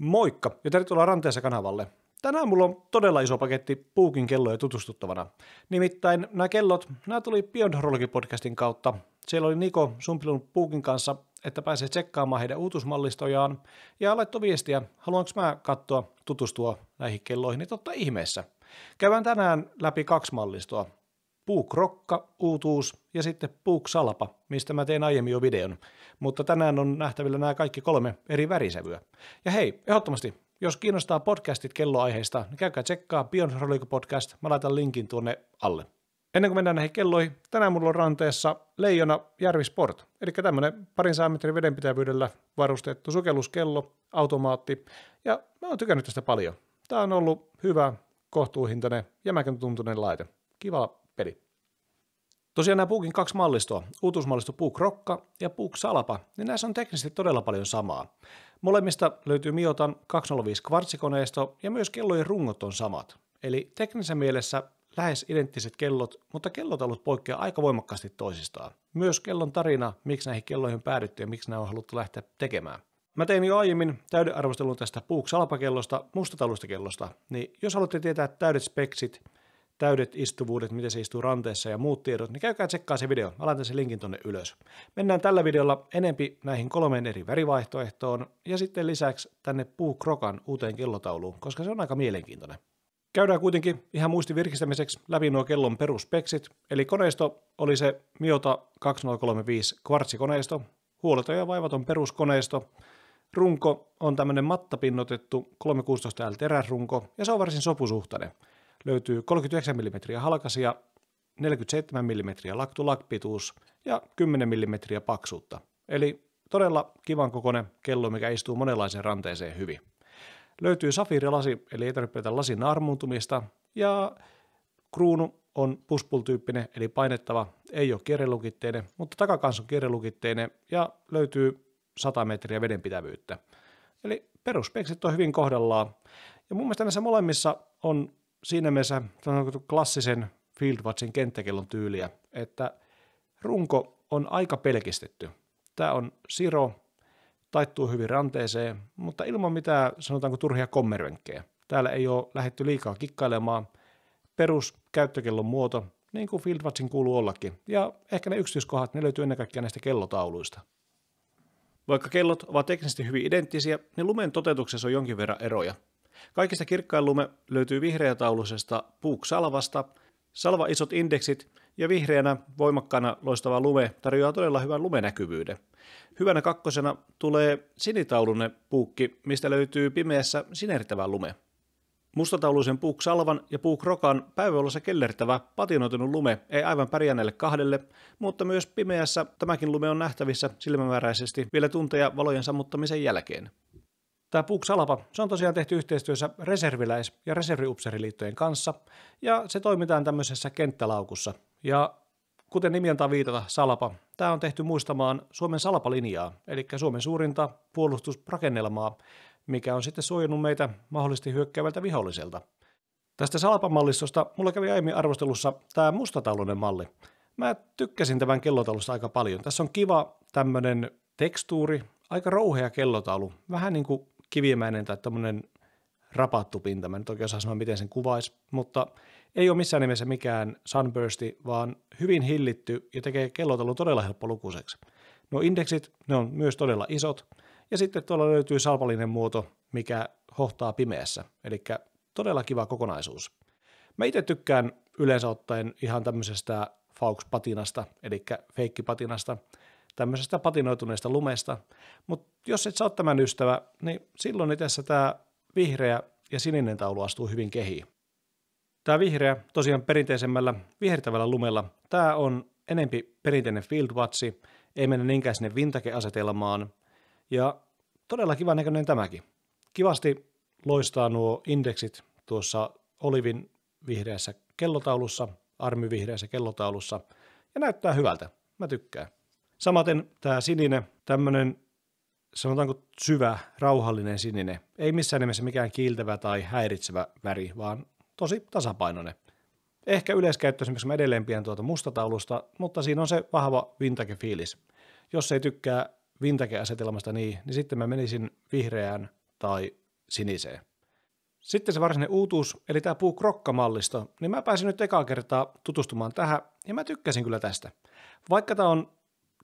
Moikka ja tervetuloa Ranteessa kanavalle. Tänään mulla on todella iso paketti Puukin kelloja tutustuttavana. Nimittäin nämä kellot, nämä tuli Beyond podcastin kautta. Siellä oli Niko sumpilun Puukin kanssa, että pääsee tsekkaamaan heidän uutusmallistojaan. Ja laittoi viestiä, haluanko mä katsoa, tutustua näihin kelloihin, niin totta ihmeessä. Käydään tänään läpi kaksi mallistoa. Puukrokka, uutuus ja sitten Puuksalpa, mistä mä tein aiemmin jo videon. Mutta tänään on nähtävillä nämä kaikki kolme eri värisävyä. Ja hei, ehdottomasti, jos kiinnostaa podcastit kelloaiheista, niin käykää tsekkaa Beyond Podcast, mä laitan linkin tuonne alle. Ennen kuin mennään näihin kelloihin, tänään mulla on ranteessa Leijona Järvi Sport, eli tämmönen parin metrin vedenpitävyydellä varustettu sukelluskello, automaatti, ja mä oon tykännyt tästä paljon. Tää on ollut hyvä, kohtuuhintainen, jämäkän tuntunen laite. Kiva peli. Tosiaan nämä Puukin kaksi mallistoa, uutuusmallisto Puuk Rokka ja Puuk Salapa, niin näissä on teknisesti todella paljon samaa. Molemmista löytyy Miotan 205 kvartsikoneisto ja myös kellojen rungot on samat. Eli teknisessä mielessä lähes identtiset kellot, mutta kellotalut poikkeaa aika voimakkaasti toisistaan. Myös kellon tarina, miksi näihin kelloihin on päädytty ja miksi nämä on haluttu lähteä tekemään. Mä tein jo aiemmin täyden arvostelun tästä Puuk Salapa-kellosta, mustatalusta kellosta, niin jos haluatte tietää täydet speksit, täydet istuvuudet, miten se istuu ranteessa ja muut tiedot, niin käykää tsekkaa se video. Mä laitan sen linkin tonne ylös. Mennään tällä videolla enempi näihin kolmeen eri värivaihtoehtoon ja sitten lisäksi tänne puukrokan uuteen kellotauluun, koska se on aika mielenkiintoinen. Käydään kuitenkin ihan muistin virkistämiseksi läpi nuo kellon peruspeksit, eli koneisto oli se Miota 2035 kvartsikoneisto, huoleton ja vaivaton peruskoneisto, runko on tämmöinen mattapinnotettu 316L teräsrunko, ja se on varsin sopusuhtainen – löytyy 39 mm halkasia, 47 mm laktulakpituus ja 10 mm paksuutta. Eli todella kivan kokoinen kello, mikä istuu monenlaiseen ranteeseen hyvin. Löytyy safiirilasi, eli ei tarvitse pelätä lasin armuuntumista, ja kruunu on puspul-tyyppinen, eli painettava, ei ole kierrelukitteinen, mutta takakans on kierrelukitteinen, ja löytyy 100 metriä vedenpitävyyttä. Eli peruspeksit on hyvin kohdallaan. Ja mun mielestä näissä molemmissa on siinä mielessä klassisen Fieldwatchin kenttäkellon tyyliä, että runko on aika pelkistetty. Tämä on siro, taittuu hyvin ranteeseen, mutta ilman mitään sanotaanko turhia kommervenkkejä. Täällä ei ole lähetty liikaa kikkailemaan. Perus käyttökellon muoto, niin kuin Fieldwatchin kuuluu ollakin. Ja ehkä ne yksityiskohdat, ne löytyy ennen kaikkea näistä kellotauluista. Vaikka kellot ovat teknisesti hyvin identtisiä, niin lumen toteutuksessa on jonkin verran eroja. Kaikista kirkkain lume löytyy vihreätaulusesta Puuk Salvasta, Salva isot indeksit ja vihreänä voimakkaana loistava lume tarjoaa todella hyvän lumenäkyvyyden. Hyvänä kakkosena tulee sinitaulunen puukki, mistä löytyy pimeässä sinertävä lume. Mustatauluisen puuk salvan ja puuk rokan päiväolossa kellertävä patinoitunut lume ei aivan pärjänneelle kahdelle, mutta myös pimeässä tämäkin lume on nähtävissä silmämääräisesti vielä tunteja valojen sammuttamisen jälkeen. Tämä Puk Salapa, se on tosiaan tehty yhteistyössä reserviläis- ja reserviupseriliittojen kanssa, ja se toimitaan tämmöisessä kenttälaukussa. Ja kuten nimi antaa viitata, Salapa, tämä on tehty muistamaan Suomen Salapa-linjaa, eli Suomen suurinta puolustusrakennelmaa, mikä on sitten suojannut meitä mahdollisesti hyökkäävältä viholliselta. Tästä Salapa-mallistosta mulla kävi aiemmin arvostelussa tämä mustataulunen malli. Mä tykkäsin tämän kellotaulusta aika paljon. Tässä on kiva tämmöinen tekstuuri, aika rouhea kellotaulu, vähän niin kuin kivimäinen tai tämmöinen rapattu pinta. Mä nyt oikein osaa sanoa, miten sen kuvaisi, mutta ei ole missään nimessä mikään sunbursti, vaan hyvin hillitty ja tekee kellotalun todella lukuiseksi. No indeksit, ne on myös todella isot, ja sitten tuolla löytyy salpallinen muoto, mikä hohtaa pimeässä, eli todella kiva kokonaisuus. Mä itse tykkään yleensä ottaen ihan tämmöisestä Faux-patinasta, eli feikkipatinasta, tämmöisestä patinoituneesta lumesta, mutta jos et ole tämän ystävä, niin silloin itse tämä vihreä ja sininen taulu astuu hyvin kehiin. Tämä vihreä, tosiaan perinteisemmällä vihertävällä lumella, tämä on enempi perinteinen Fieldwatchi, ei mennä niinkään sinne vintage-asetelmaan, ja todella kiva näköinen tämäkin. Kivasti loistaa nuo indeksit tuossa olivin vihreässä kellotaulussa, armyvihreässä kellotaulussa, ja näyttää hyvältä. Mä tykkään. Samaten tämä sininen, tämmöinen sanotaanko syvä, rauhallinen sininen. Ei missään nimessä mikään kiiltävä tai häiritsevä väri, vaan tosi tasapainoinen. Ehkä yleiskäyttöisemmäksi mä edelleen pidän tuota mustataulusta, mutta siinä on se vahva vintage-fiilis. Jos ei tykkää vintage-asetelmasta niin, niin sitten mä menisin vihreään tai siniseen. Sitten se varsinainen uutuus, eli tämä puukrokkamallisto, niin mä pääsin nyt ekaa kertaa tutustumaan tähän, ja mä tykkäsin kyllä tästä. Vaikka tämä on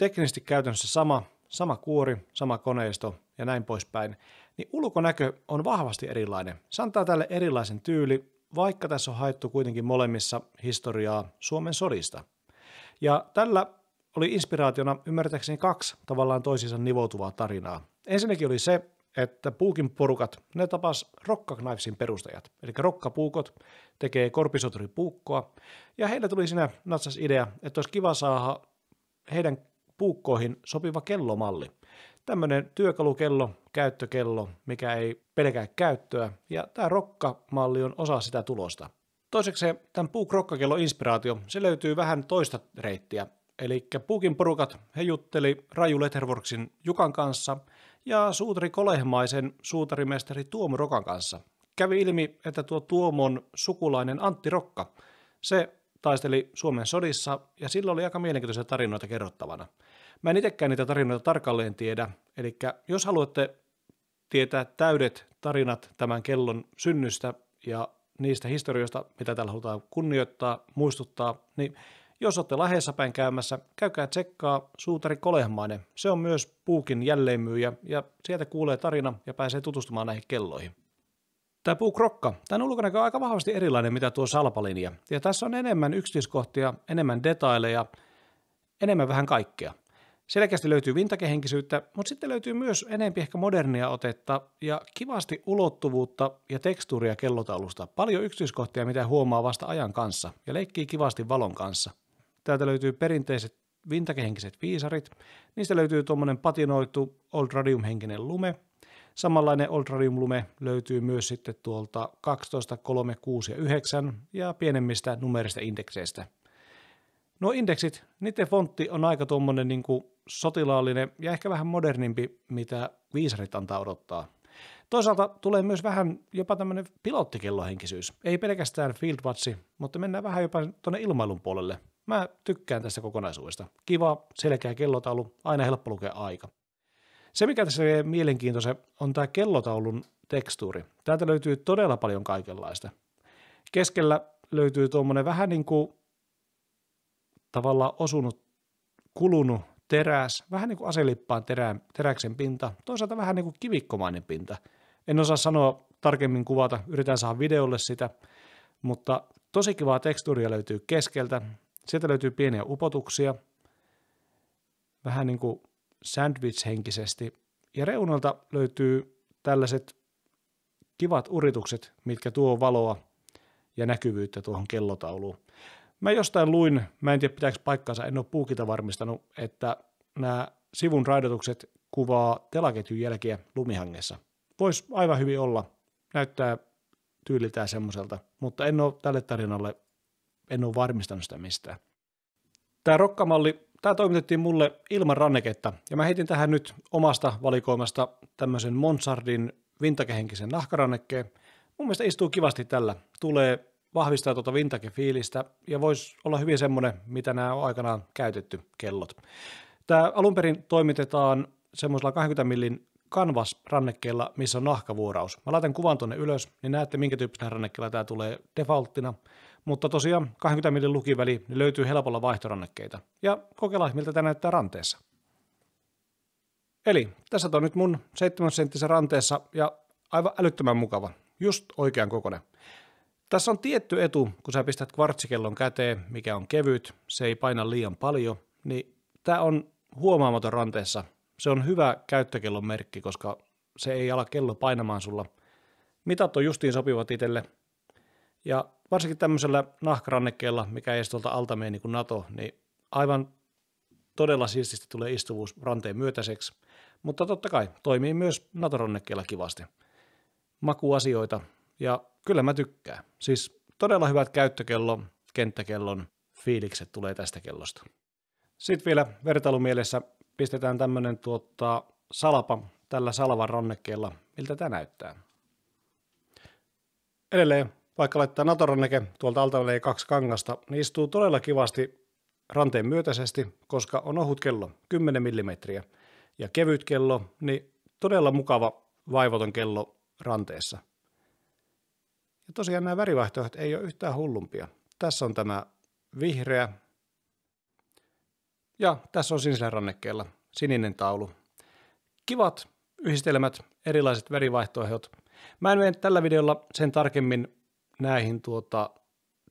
teknisesti käytännössä sama, sama kuori, sama koneisto ja näin poispäin, niin ulkonäkö on vahvasti erilainen. Se antaa tälle erilaisen tyyli, vaikka tässä on haettu kuitenkin molemmissa historiaa Suomen sodista. Ja tällä oli inspiraationa ymmärtääkseni kaksi tavallaan toisiinsa nivoutuvaa tarinaa. Ensinnäkin oli se, että puukin porukat, ne tapas Rokkaknifesin perustajat. Eli rokkapuukot tekee korpisoturipuukkoa, ja heillä tuli siinä natsas idea, että olisi kiva saada heidän puukkoihin sopiva kellomalli. Tämmöinen työkalukello, käyttökello, mikä ei pelkää käyttöä, ja tämä rokkamalli on osa sitä tulosta. Toiseksi tämän puukrokkakello inspiraatio, se löytyy vähän toista reittiä, eli Puukin porukat, he jutteli Raju Letterworksin Jukan kanssa ja suutari Kolehmaisen suutarimestari Tuomo Rokan kanssa. Kävi ilmi, että tuo Tuomon sukulainen Antti Rokka, se taisteli Suomen sodissa ja sillä oli aika mielenkiintoisia tarinoita kerrottavana. Mä en itsekään niitä tarinoita tarkalleen tiedä, eli jos haluatte tietää täydet tarinat tämän kellon synnystä ja niistä historioista, mitä täällä halutaan kunnioittaa, muistuttaa, niin jos olette Lahdessa päin käymässä, käykää tsekkaa Suutari Kolehmainen. Se on myös Puukin jälleenmyyjä ja sieltä kuulee tarina ja pääsee tutustumaan näihin kelloihin. Tämä puukrokka, tämä ulkonäkö on aika vahvasti erilainen mitä tuo salpalinja. Ja tässä on enemmän yksityiskohtia, enemmän detaileja, enemmän vähän kaikkea. Selkeästi löytyy vintakehenkisyyttä, mutta sitten löytyy myös enempi ehkä modernia otetta ja kivasti ulottuvuutta ja tekstuuria kellotaulusta. Paljon yksityiskohtia, mitä huomaa vasta ajan kanssa ja leikkii kivasti valon kanssa. Täältä löytyy perinteiset vintakehenkiset viisarit, niistä löytyy tuommoinen patinoitu Old Radium-henkinen lume. Samanlainen Old Radium lume löytyy myös sitten tuolta 12, 3, 6 ja 9 ja pienemmistä numerista indekseistä. No indeksit, niiden fontti on aika tuommoinen niin sotilaallinen ja ehkä vähän modernimpi, mitä viisarit antaa odottaa. Toisaalta tulee myös vähän jopa tämmöinen pilottikellohenkisyys. Ei pelkästään Fieldwatchi, mutta mennään vähän jopa tuonne ilmailun puolelle. Mä tykkään tästä kokonaisuudesta. Kiva, selkeä kellotaulu, aina helppo lukea aika. Se, mikä tässä on mielenkiintoinen, on tämä kellotaulun tekstuuri. Täältä löytyy todella paljon kaikenlaista. Keskellä löytyy tuommoinen vähän niin kuin tavallaan osunut, kulunut teräs, vähän niin kuin aselippaan terä, teräksen pinta, toisaalta vähän niin kuin kivikkomainen pinta. En osaa sanoa tarkemmin kuvata, yritän saada videolle sitä, mutta tosi kivaa tekstuuria löytyy keskeltä, Sieltä löytyy pieniä upotuksia, vähän niin kuin sandwich-henkisesti. Ja reunalta löytyy tällaiset kivat uritukset, mitkä tuo valoa ja näkyvyyttä tuohon kellotauluun. Mä jostain luin, mä en tiedä pitääkö paikkaansa, en ole puukita varmistanut, että nämä sivun raidotukset kuvaa telaketjun jälkiä lumihangessa. Voisi aivan hyvin olla, näyttää tyyliltään semmoiselta, mutta en ole tälle tarinalle en ole varmistanut sitä mistään. Tämä rokkamalli, tämä toimitettiin mulle ilman ranneketta, ja mä heitin tähän nyt omasta valikoimasta tämmöisen Monsardin vintakehenkisen nahkarannekkeen. Mun mielestä istuu kivasti tällä. Tulee vahvistaa tuota vintage-fiilistä, ja voisi olla hyvin semmoinen, mitä nämä on aikanaan käytetty kellot. Tämä alun perin toimitetaan semmoisella 20 millin Canvas-rannekkeella, missä on nahkavuoraus. Mä laitan kuvan tuonne ylös, niin näette, minkä tyyppisellä rannekkeella tämä tulee defaulttina. Mutta tosiaan 20 millin lukiväli löytyy helpolla vaihtorannekkeita. Ja kokeillaan, miltä tämä näyttää ranteessa. Eli tässä on nyt mun 7 senttisen ranteessa ja aivan älyttömän mukava. Just oikean kokoinen. Tässä on tietty etu, kun sä pistät kvartsikellon käteen, mikä on kevyt, se ei paina liian paljon, niin tämä on huomaamaton ranteessa. Se on hyvä käyttökellon merkki, koska se ei ala kello painamaan sulla. Mitat on justiin sopivat itselle. Ja varsinkin tämmöisellä nahkarannekkeella, mikä ei tuolta alta mene niin kuin NATO, niin aivan todella siististi tulee istuvuus ranteen myötäiseksi, mutta totta kai toimii myös NATO-rannekkeella kivasti. Makuasioita, ja kyllä mä tykkään. Siis todella hyvät käyttökello, kenttäkellon fiilikset tulee tästä kellosta. Sitten vielä vertailumielessä pistetään tämmöinen tuota, salapa tällä salavan rannekkeella, miltä tämä näyttää. Edelleen vaikka laittaa Natoranneke tuolta alta kaksi kangasta, niin istuu todella kivasti ranteen myötäisesti, koska on ohut kello, 10 mm, ja kevyt kello, niin todella mukava vaivoton kello ranteessa. Ja tosiaan nämä värivaihtoehdot ei ole yhtään hullumpia. Tässä on tämä vihreä ja tässä on sinisellä rannekkeella sininen taulu. Kivat yhdistelmät, erilaiset värivaihtoehdot. Mä en mene tällä videolla sen tarkemmin näihin tuota,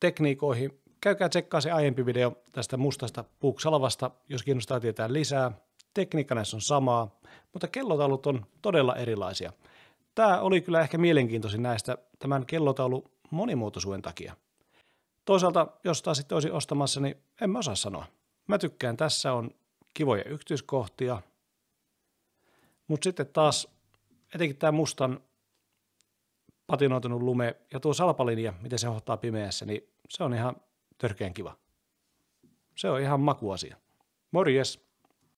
tekniikoihin. Käykää tsekkaa se aiempi video tästä mustasta puuksalavasta, jos kiinnostaa tietää lisää. Tekniikka näissä on samaa, mutta kellotaulut on todella erilaisia. Tämä oli kyllä ehkä mielenkiintoisin näistä tämän kellotaulu monimuotoisuuden takia. Toisaalta, jos taas sitten olisi ostamassa, niin en mä osaa sanoa. Mä tykkään, tässä on kivoja yksityiskohtia, mutta sitten taas etenkin tämä mustan patinoitunut lume ja tuo salpalinja, miten se hohtaa pimeässä, niin se on ihan törkeän kiva. Se on ihan makuasia. Morjes!